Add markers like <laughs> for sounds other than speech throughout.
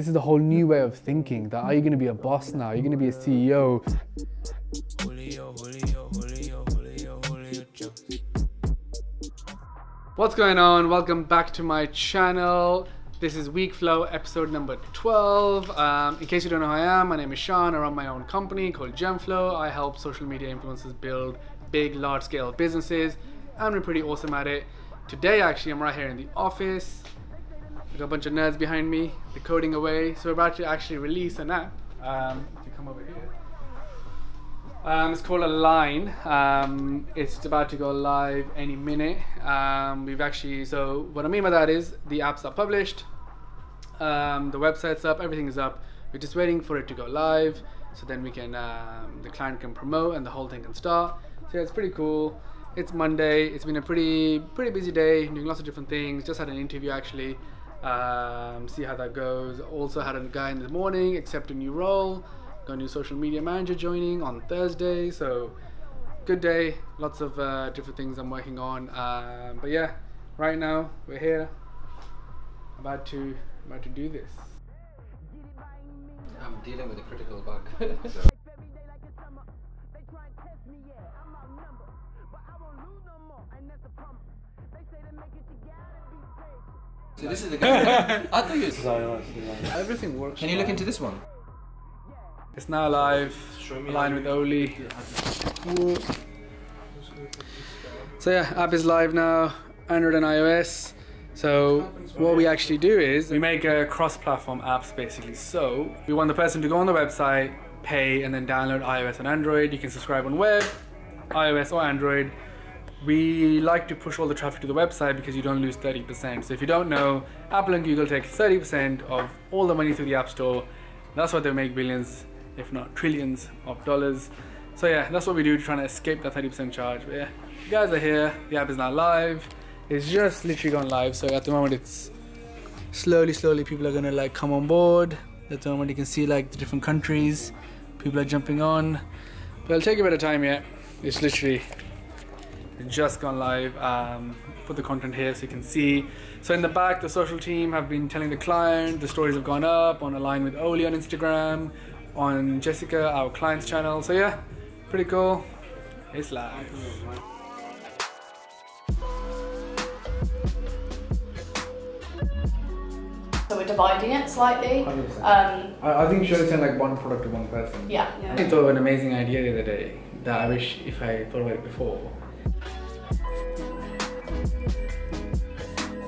This is the whole new way of thinking that are you going to be a boss now? Are you going to be a CEO? What's going on? Welcome back to my channel. This is Week Flow episode number 12. Um, in case you don't know who I am, my name is Shan. I run my own company called Genflow. I help social media influencers build big, large scale businesses. And we're pretty awesome at it. Today, actually, I'm right here in the office. Got a bunch of nerds behind me. They're coding away. So we're about to actually release an app. Um, if you come over here. Um, it's called Align. Um, it's about to go live any minute. Um, we've actually, so what I mean by that is the apps are published, um, the website's up, everything is up. We're just waiting for it to go live, so then we can, um, the client can promote and the whole thing can start. So yeah, it's pretty cool. It's Monday. It's been a pretty pretty busy day, doing lots of different things. Just had an interview actually. Um, see how that goes. Also had a guy in the morning accept a new role got a new social media manager joining on Thursday. So good day. Lots of uh, different things I'm working on. Um, but yeah, right now we're here. About to about to do this. I'm dealing with a critical bug. <laughs> so this is the guy. I thought you. Everything works. Can you look into this one? It's now live. Aligned with Oli. So yeah, app is live now. Android and iOS. So what we actually do is we make a cross-platform apps basically. So we want the person to go on the website, pay, and then download iOS and Android. You can subscribe on web, iOS or Android. We like to push all the traffic to the website because you don't lose 30%. So if you don't know, Apple and Google take 30% of all the money through the App Store. That's why they make billions, if not trillions of dollars. So yeah, that's what we do to try to escape that 30% charge. But yeah, you guys are here. The app is now live. It's just literally gone live. So at the moment it's slowly, slowly people are gonna like come on board. At the moment you can see like the different countries. People are jumping on. But it'll take a bit of time yet. It's literally just gone live. Um, put the content here so you can see. So in the back, the social team have been telling the client, the stories have gone up on Align with Oli on Instagram, on Jessica, our client's channel. So yeah, pretty cool. It's live. So we're dividing it slightly. Um, I, I think you should send like one product to one person. yeah. I thought of an amazing idea the other day that I wish if I thought about it before.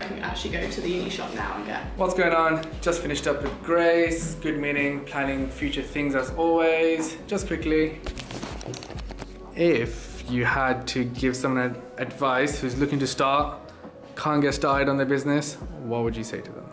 I can actually go to the uni shop now and get. What's going on? Just finished up with Grace. Good meeting, planning future things as always. Just quickly, if you had to give someone advice who's looking to start, can't get started on their business, what would you say to them?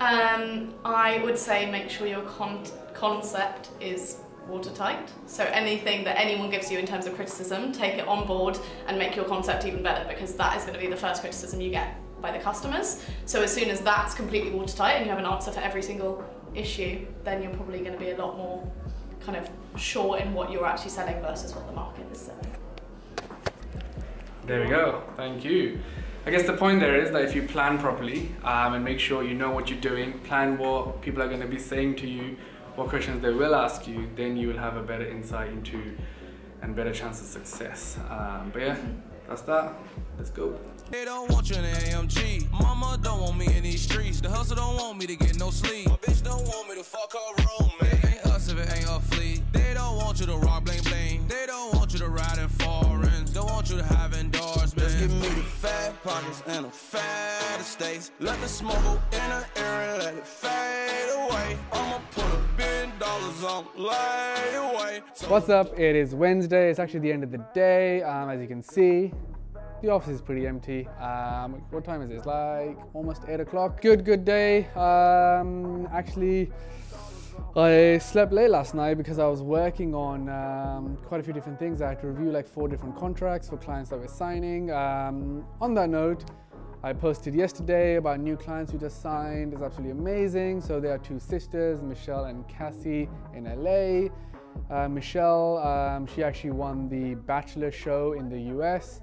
Um, I would say make sure your con- concept is watertight. So anything that anyone gives you in terms of criticism, take it on board and make your concept even better because that is going to be the first criticism you get by the customers. So as soon as that's completely watertight and you have an answer for every single issue, then you're probably going to be a lot more kind of sure in what you're actually selling versus what the market is selling. There we go. Thank you. I guess the point there is that if you plan properly um, and make sure you know what you're doing, plan what people are going to be saying to you, what questions they will ask you, then you will have a better insight into and better chance of success. Um, but yeah, that's that. Let's go. They don't want you in the AMG. Mama don't want me in these streets. The hustle don't want me to get no sleep. My bitch don't want me to fuck her roommate. It ain't us if it ain't a fleet. They don't want you to rock bling bling. They don't want you to ride in foreigns. Don't want you to have endorsements. Just give me the fat pockets and the fat estates. Let the smoke go in the air and let it fade What's up? It is Wednesday. It's actually the end of the day. Um, as you can see, the office is pretty empty. Um, what time is it? It's like almost eight o'clock. Good, good day. Um, actually, I slept late last night because I was working on um, quite a few different things. I had to review like four different contracts for clients that we're signing. Um, on that note, I posted yesterday about new clients we just signed. It's absolutely amazing. So there are two sisters, Michelle and Cassie in LA. Uh, Michelle, um, she actually won the Bachelor show in the US.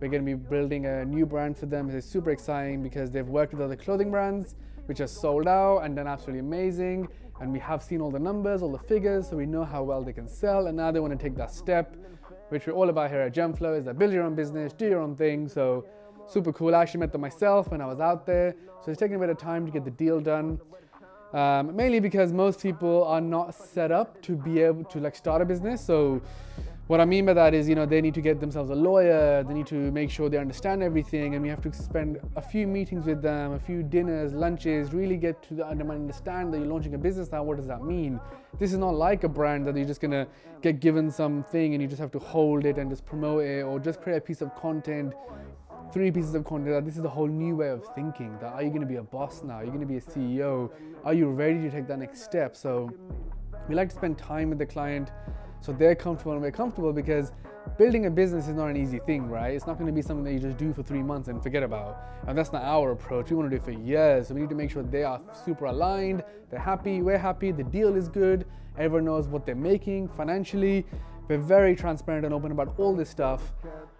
We're going to be building a new brand for them. It's super exciting because they've worked with other clothing brands, which has sold out and done absolutely amazing. And we have seen all the numbers, all the figures, so we know how well they can sell. And now they want to take that step, which we're all about here at Genflow, is that build your own business, do your own thing. So super cool. I actually met them myself when I was out there. So it's taking a bit of time to get the deal done. Um, mainly because most people are not set up to be able to like start a business. So what I mean by that is, you know, they need to get themselves a lawyer, they need to make sure they understand everything, and we have to spend a few meetings with them, a few dinners, lunches, really get to the, understand that you're launching a business now. What does that mean? This is not like a brand that you're just gonna get given something and you just have to hold it and just promote it or just create a piece of content three pieces of content this is a whole new way of thinking that are you going to be a boss now are you going to be a ceo are you ready to take that next step so we like to spend time with the client so they're comfortable and we're comfortable because building a business is not an easy thing, right? It's not going to be something that you just do for three months and forget about. And that's not our approach. We want to do it for years. So we need to make sure they are super aligned, they're happy, we're happy, the deal is good, everyone knows what they're making financially. We're very transparent and open about all this stuff.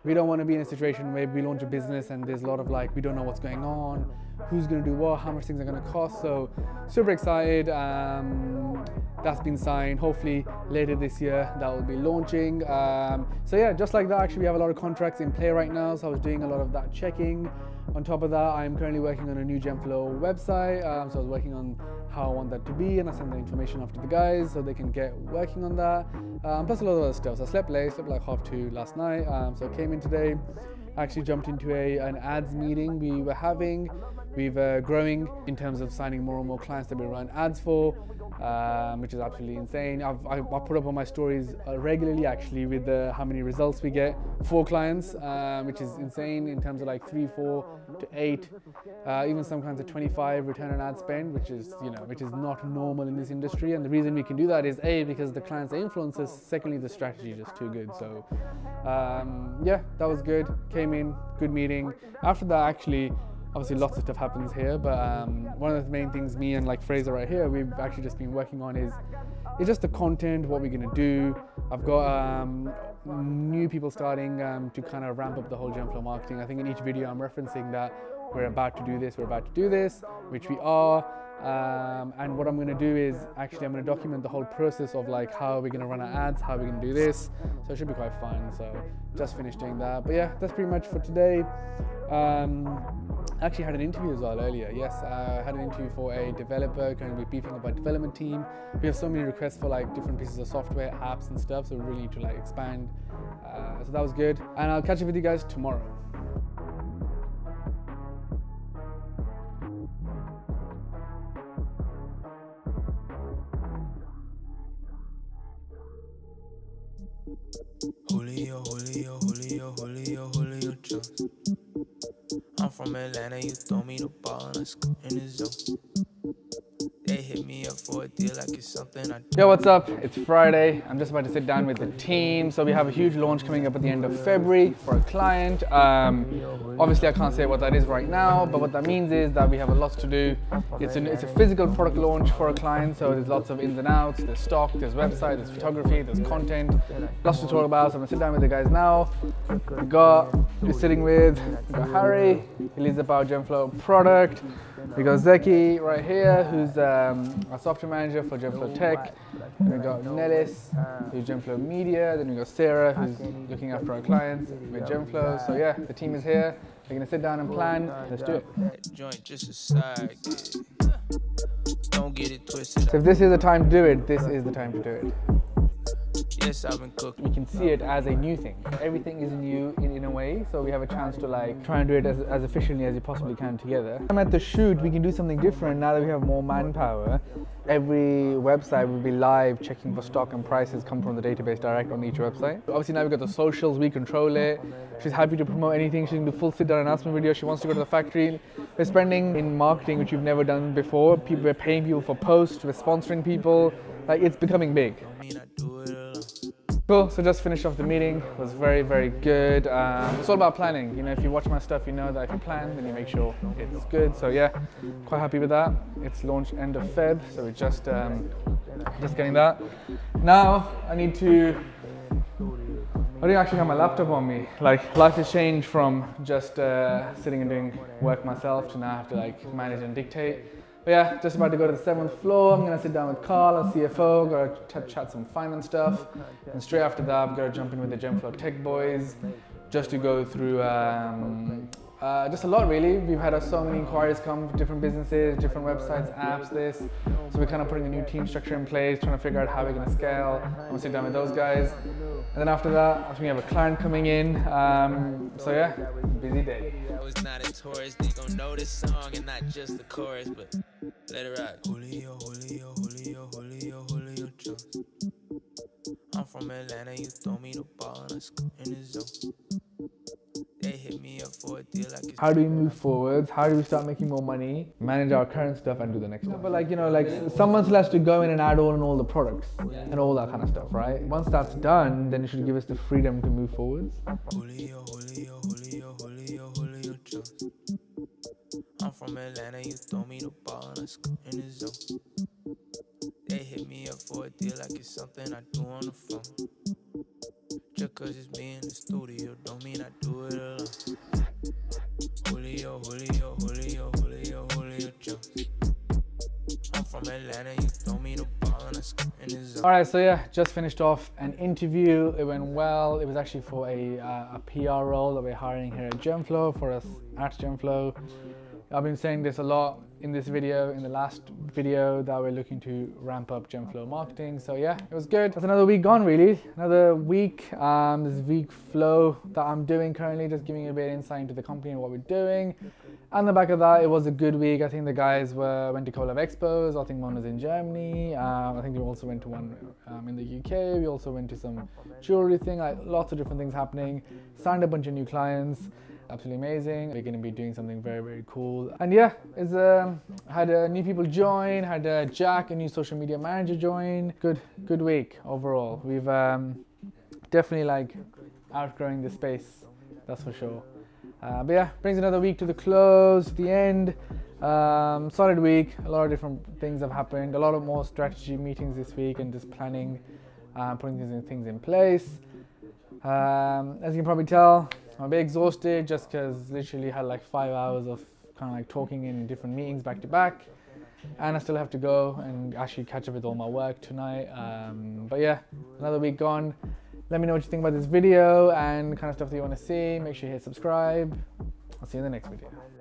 We don't want to be in a situation where we launch a business and there's a lot of like, we don't know what's going on, who's going to do what, how much things are going to cost. So, super excited. Um, that's been signed. Hopefully, later this year, that will be launching. Um, so, yeah, just like that, actually, we have a lot of contracts in play right now. So, I was doing a lot of that checking. On top of that, I'm currently working on a new Genflow website. Um, so I was working on how I want that to be, and I sent the information off to the guys so they can get working on that. Um, plus a lot of other stuff. So I slept late, slept like half two last night. Um, so I came in today, actually jumped into a an ads meeting we were having. We've uh, growing in terms of signing more and more clients that we run ads for um, which is absolutely insane. I've, I, I, put up on my stories uh, regularly actually with the, how many results we get for clients, um, which is insane in terms of like three, four to eight, uh, even some kinds of 25 return on ad spend, which is you know which is not normal in this industry. And the reason we can do that is a because the clients are influencers. Secondly, the strategy is just too good. So um, yeah, that was good. Came in, good meeting. After that, actually obviously lots of stuff happens here but um, one of the main things me and like Fraser right here we've actually just been working on is is just the content what we're going to do. I've got um, new people starting um, to kind of ramp up the whole Genflow marketing. I think in each video I'm referencing that we're about to do this we're about to do this which we are um, and what I'm going to do is actually I'm going to document the whole process of like how we're going to run our ads, how we're going to do this. So it should be quite fun. So just finished doing that. But yeah, that's pretty much for today. Um, actually had an interview as well earlier. Yes, I had an interview for a developer, going to be beefing up our development team. We have so many requests for like different pieces of software, apps and stuff. So we really need to like expand. Uh, so that was good. And I'll catch up with you guys tomorrow. Julio, Julio, Julio, Julio, Julio Jones. I'm from Atlanta, you throw me the ball and I in the zone. They hit me up for a deal like it's something I Yo, what's up? It's Friday. I'm just about to sit down with the team. So we have a huge launch coming up at the end of February for a client. Um, obviously, I can't say what that is right now, but what that means is that we have a lot to do. It's, an, it's a physical product launch for a client, so there's lots of ins and outs. There's stock, there's website, there's photography, there's content, lots to talk about. So I'm gonna sit down with the guys now. We got, we're sitting with, we got Harry, he leads the Power Genflow product. We got Zeki right here, who's um, our software manager for Genflow Tech. Then we got Nellis, who's Genflow Media. Then we got Sarah, who's looking after our clients with Genflow. So yeah, the team is here. We're gonna sit down and plan. Let's do it. Joint just a side. Don't get it twisted. So if this is the time to do it, this is the time to do it. Yes, I've been cooking. We can see it as a new thing. Everything is new in, in a way, so we have a chance to like try and do it as, as efficiently as you possibly can together. I'm at the shoot, we can do something different now that we have more manpower. Every website will be live checking for stock and prices come from the database direct on each website. Obviously now we've got the socials, we control it. She's happy to promote anything. She can do full sit-down announcement video. She wants to go to the factory. We're spending in marketing, which we've never done before. People, we're paying people for posts, we're sponsoring people. Like it's becoming big. Uh, Cool, so just finished off the meeting. It was very, very good. Um, it's all about planning. You know, if you watch my stuff, you know that if you plan, then you make sure it's good. So yeah, quite happy with that. It's launched end of Feb, so we're just, um, just getting that. Now I need to, I don't actually have my laptop on me. Like life has changed from just uh, sitting and doing work myself to now I have to like manage and dictate. Yeah, just about to go to the seventh floor. I'm gonna sit down with Carl, our CFO, gotta ch- chat some finance stuff. And straight after that, I'm gonna jump in with the Genflow Tech Boys just to go through um, uh, just a lot really. We've had uh, so many inquiries come from different businesses, different websites, apps, this. So we're kind of putting a new team structure in place, trying to figure out how we're gonna scale. I'm gonna sit down with those guys. And then after that, I we have a client coming in. Um, so yeah, busy day. I was not a tourist, they gon' know this song and not just the chorus, but let it rock. Julio, Julio, Julio, Julio, Julio Jones. I'm from Atlanta, you throw me the ball and I score in the zone. How do we move forwards? How do we start making more money? Manage our current stuff and do the next one. But like you know, like someone still has to go in and add on all the products and all that kind of stuff, right? Once that's done, then it should give us the freedom to move forwards. I'm from Atlanta, you throw me the ball and I score in the zone. They hit me up for a deal like it's something I do on the phone. Just cause it's me in the studio, don't mean I do it alone. Julio, Julio, Julio, Julio, Julio Jones. I'm from Atlanta, you throw me the ball and I in the zone. All right, so yeah, just finished off an interview. It went well. It was actually for a, uh, a PR role that we're hiring here at Genflow for us at Genflow. I've been saying this a lot in this video, in the last video, that we're looking to ramp up Genflow marketing. So yeah, it was good. That's another week gone, really. Another week. Um, this week flow that I'm doing currently, just giving a bit of insight into the company and what we're doing. And the back of that, it was a good week. I think the guys were went to a couple of expos. I think one was in Germany. Um, I think we also went to one um, in the UK. We also went to some jewelry thing. Like lots of different things happening. Signed a bunch of new clients absolutely amazing. We're going to be doing something very, very cool. And yeah, it's um, had uh, new people join, had uh, Jack, a new social media manager, join. Good, good week overall. We've um, definitely like outgrowing the space, that's for sure. Uh, but yeah, brings another week to the close, the end. Um, solid week. A lot of different things have happened. A lot of more strategy meetings this week and just planning, uh, putting things in, things in place. Um, as you can probably tell, I'm a bit exhausted just because literally had like five hours of kind of like talking in different meetings back to back, and I still have to go and actually catch up with all my work tonight. Um, but yeah, another week gone. Let me know what you think about this video and kind of stuff that you want to see. Make sure you hit subscribe. I'll see you in the next video.